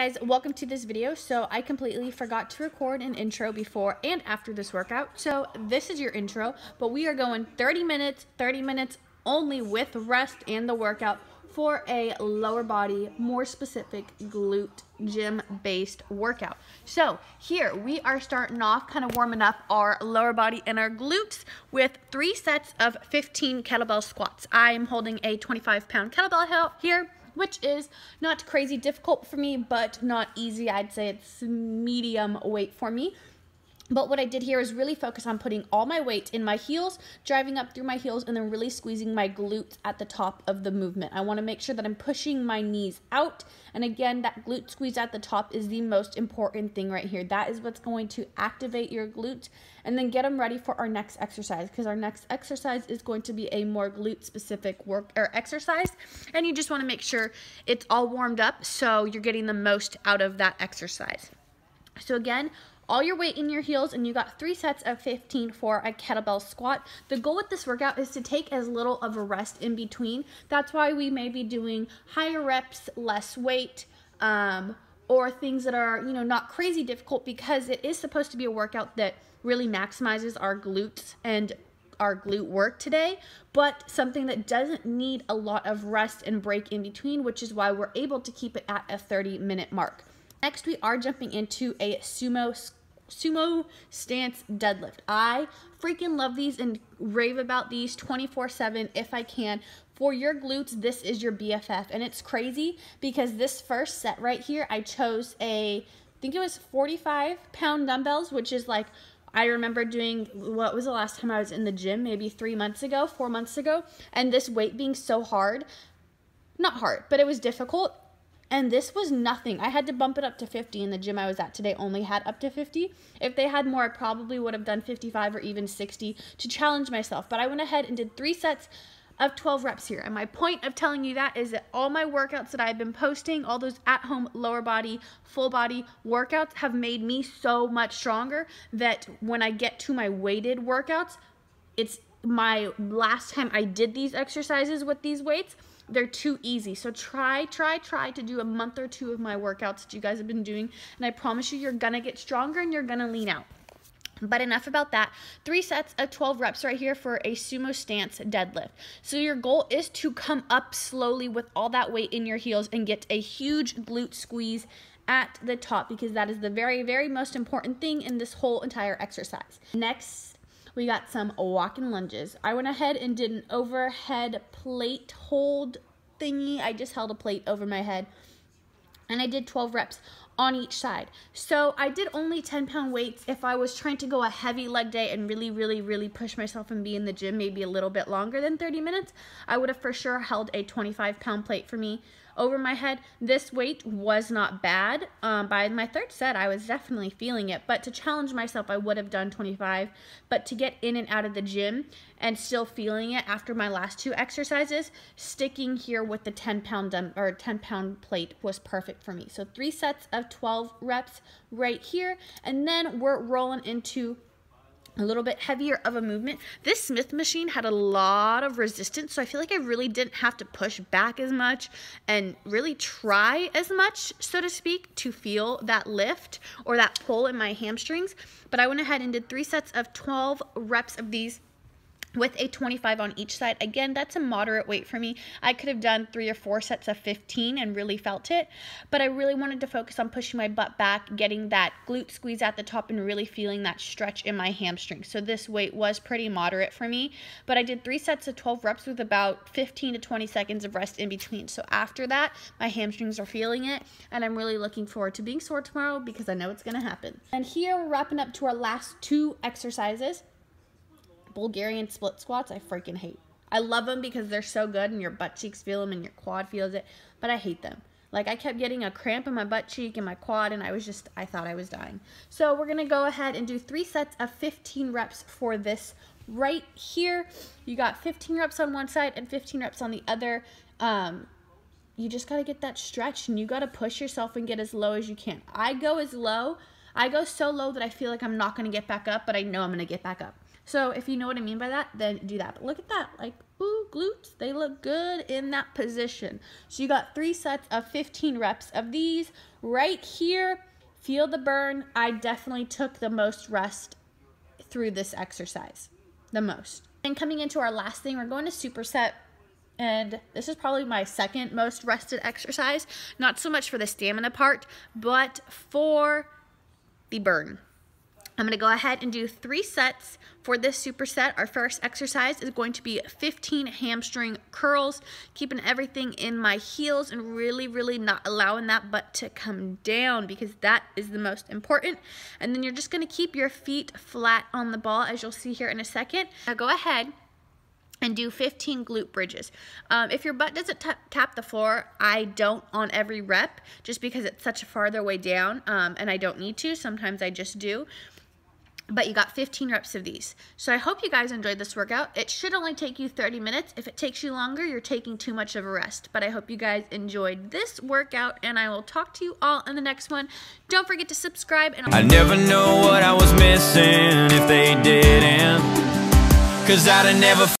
guys welcome to this video. So i completely forgot to record an intro before and after this workout. So this is your intro but we are going 30 minutes 30 minutes only with rest and the workout for a lower body more specific glute gym based workout. So here we are starting off kind of warming up our lower body and our glutes with three sets of 15 kettlebell squats. I am holding a 25 pound kettlebell here which is not crazy difficult for me, but not easy. I'd say it's medium weight for me. But what I did here is really focus on putting all my weight in my heels, driving up through my heels, and then really squeezing my glutes at the top of the movement. I want to make sure that I'm pushing my knees out. And again, that glute squeeze at the top is the most important thing right here. That is what's going to activate your glutes and then get them ready for our next exercise because our next exercise is going to be a more glute specific work or exercise. And you just want to make sure it's all warmed up so you're getting the most out of that exercise. So again, all your weight in your heels and you got three sets of 15 for a kettlebell squat. The goal with this workout is to take as little of a rest in between. That's why we may be doing higher reps, less weight, um, or things that are, you know, not crazy difficult because it is supposed to be a workout that really maximizes our glutes and our glute work today, but something that doesn't need a lot of rest and break in between, which is why we're able to keep it at a 30 minute mark. Next, we are jumping into a sumo sumo stance deadlift. I freaking love these and rave about these 24-7 if I can. For your glutes, this is your BFF. And it's crazy because this first set right here, I chose a, I think it was 45 pound dumbbells, which is like, I remember doing, what was the last time I was in the gym? Maybe three months ago, four months ago. And this weight being so hard, not hard, but it was difficult and this was nothing. I had to bump it up to 50 and the gym I was at today only had up to 50. If they had more, I probably would have done 55 or even 60 to challenge myself. But I went ahead and did three sets of 12 reps here. And my point of telling you that is that all my workouts that I've been posting, all those at home lower body, full body workouts have made me so much stronger that when I get to my weighted workouts, it's my last time I did these exercises with these weights they're too easy. So try, try, try to do a month or two of my workouts that you guys have been doing. And I promise you, you're to get stronger and you're to lean out. But enough about that. Three sets of 12 reps right here for a sumo stance deadlift. So your goal is to come up slowly with all that weight in your heels and get a huge glute squeeze at the top because that is the very, very most important thing in this whole entire exercise. Next we got some walking lunges. I went ahead and did an overhead plate hold thingy. I just held a plate over my head and I did 12 reps on each side. So I did only 10 pound weights. If I was trying to go a heavy leg day and really, really, really push myself and be in the gym maybe a little bit longer than 30 minutes, I would have for sure held a 25 pound plate for me over my head. This weight was not bad. Um, by my third set, I was definitely feeling it. But to challenge myself, I would have done 25. But to get in and out of the gym and still feeling it after my last two exercises, sticking here with the 10 pound dumb, or 10 pound plate was perfect for me. So three sets of 12 reps right here. And then we're rolling into a little bit heavier of a movement. This Smith machine had a lot of resistance, so I feel like I really didn't have to push back as much and really try as much, so to speak, to feel that lift or that pull in my hamstrings. But I went ahead and did three sets of 12 reps of these with a 25 on each side. Again, that's a moderate weight for me. I could have done three or four sets of 15 and really felt it, but I really wanted to focus on pushing my butt back, getting that glute squeeze at the top, and really feeling that stretch in my hamstring. So this weight was pretty moderate for me, but I did three sets of 12 reps with about 15 to 20 seconds of rest in between. So after that, my hamstrings are feeling it, and I'm really looking forward to being sore tomorrow because I know it's going to happen. And here we're wrapping up to our last two exercises. Bulgarian split squats, I freaking hate. I love them because they're so good and your butt cheeks feel them and your quad feels it, but I hate them. Like I kept getting a cramp in my butt cheek and my quad and I was just, I thought I was dying. So we're gonna go ahead and do three sets of 15 reps for this right here. You got 15 reps on one side and 15 reps on the other. Um, you just gotta get that stretch and you gotta push yourself and get as low as you can. I go as low, I go so low that I feel like I'm not gonna get back up, but I know I'm gonna get back up. So if you know what I mean by that, then do that. But look at that, like, ooh, glutes, they look good in that position. So you got three sets of 15 reps of these right here. Feel the burn. I definitely took the most rest through this exercise, the most. And coming into our last thing, we're going to superset and this is probably my second most rested exercise. Not so much for the stamina part, but for the burn. I'm to go ahead and do three sets for this superset. Our first exercise is going to be 15 hamstring curls, keeping everything in my heels and really, really not allowing that butt to come down because that is the most important. And then you're just to keep your feet flat on the ball as you'll see here in a second. Now go ahead and do 15 glute bridges. Um, if your butt doesn't tap the floor, I don't on every rep just because it's such a farther way down um, and I don't need to. Sometimes I just do. But you got 15 reps of these. So I hope you guys enjoyed this workout. It should only take you 30 minutes. If it takes you longer, you're taking too much of a rest. But I hope you guys enjoyed this workout and I will talk to you all in the next one. Don't forget to subscribe. And I never know what I was missing if they didn't. Cause I'd have never